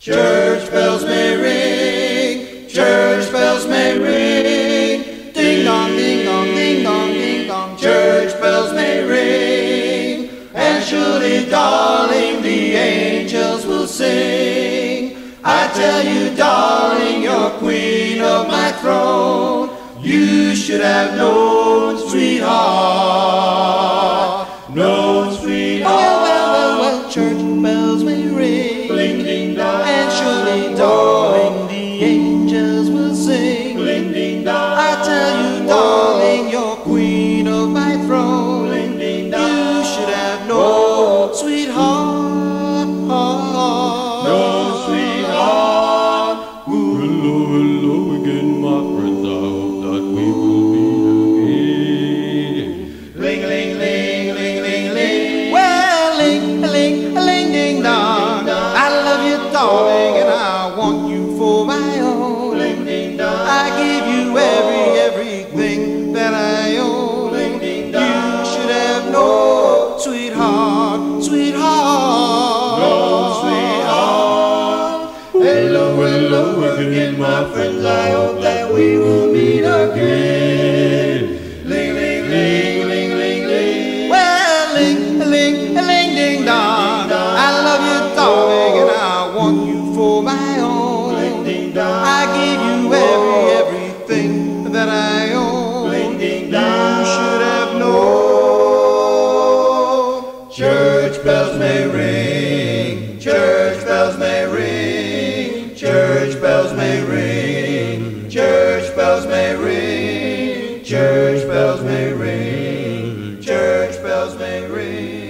Church bells may ring, church bells may ring. Ding dong, ding dong, ding dong, ding dong. Church bells may ring. And surely, darling, the angels will sing. I tell you, darling, you're queen of my throne. You should have known, sweetheart. Darling, you're queen of my throne. Bling, ding, dong. You should have known, oh. sweetheart. Known, sweetheart. Hello, hello again, my friends. I hope sweetheart, sweetheart. Sweetheart. Hello, hello again, my friends. I hope that we will meet again. Ling, ling, ling, ling, ling, ling. Well, ling, ling, ling, ding dong. I love you, darling, and I want you for my own. Bling, ding, dong. I give you every, everything that I Church bells may ring, church bells may ring, church bells may ring, church bells may ring, church bells may ring, church bells may ring,